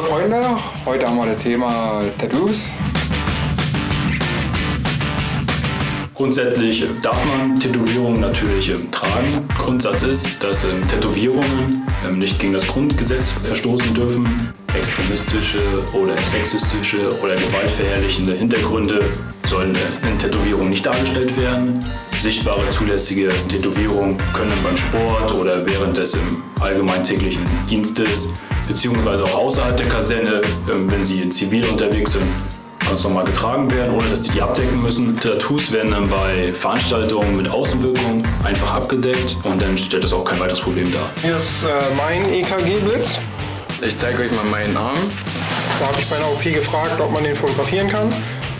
Freunde, heute haben wir das Thema Tattoos. Grundsätzlich darf man Tätowierungen natürlich ähm, tragen. Grundsatz ist, dass ähm, Tätowierungen ähm, nicht gegen das Grundgesetz verstoßen dürfen. Extremistische oder sexistische oder gewaltverherrlichende Hintergründe sollen äh, in Tätowierungen nicht dargestellt werden. Sichtbare zulässige Tätowierungen können beim Sport oder während des allgemein täglichen Dienstes beziehungsweise auch außerhalb der Kaserne, ähm, wenn sie in Zivil unterwegs sind, ganz normal getragen werden, ohne dass sie die abdecken müssen. Tattoos werden dann bei Veranstaltungen mit Außenwirkung einfach abgedeckt und dann stellt das auch kein weiteres Problem dar. Hier ist äh, mein EKG-Blitz. Ich zeige euch mal meinen Arm. Da habe ich bei einer OP gefragt, ob man den fotografieren kann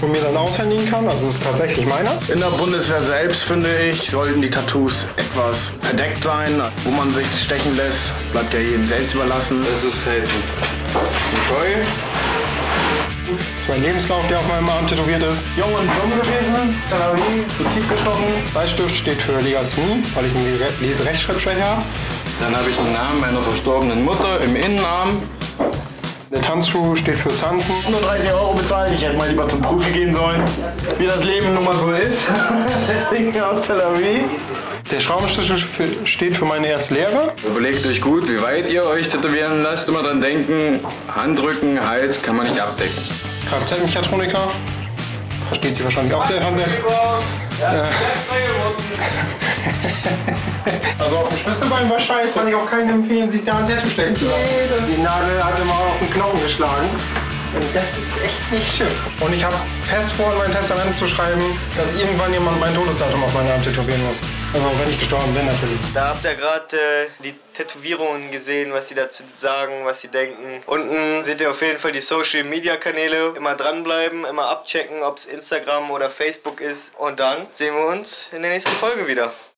und mir dann aushändigen kann. Also es ist tatsächlich meiner. In der Bundeswehr selbst, finde ich, sollten die Tattoos etwas verdeckt sein. Wo man sich stechen lässt, bleibt ja jedem selbst überlassen. Das ist halt Nicole. Das ist mein Lebenslauf, der auf meinem Arm tätowiert ist. Jung und dumm gewesen, Salary, zu tief gestochen. Bleistift steht für Legasthenie, weil ich eine Lese-Rechtschreibschwäche habe. Dann habe ich den Namen meiner verstorbenen Mutter im Innenarm. Der Tanzschuh steht für Tanzen. Nur 30 Euro bezahlt. Ich hätte mal lieber zum Profi gehen sollen. Wie das Leben nun mal so ist. Deswegen aus Tel Aviv. Der Schraubenschlüssel steht für meine erste Lehre. Überlegt euch gut, wie weit ihr euch tätowieren lasst. Immer dran denken, Handrücken, Hals kann man nicht abdecken. Kfz-Mechatroniker. Versteht sich wahrscheinlich auch sehr dran selbst. Äh. War scheiße, kann ich auch keinen empfehlen, sich da ein Tattoo stechen zu lassen. Die Nadel hat immer auf den Knochen geschlagen. Und das ist echt nicht schön. Und ich habe fest vor, in mein Testament zu schreiben, dass irgendwann jemand mein Todesdatum auf meinen Arm tätowieren muss. Also wenn ich gestorben bin natürlich. Da habt ihr gerade äh, die Tätowierungen gesehen, was sie dazu sagen, was sie denken. Unten seht ihr auf jeden Fall die Social Media Kanäle. Immer dranbleiben, immer abchecken, ob es Instagram oder Facebook ist. Und dann sehen wir uns in der nächsten Folge wieder.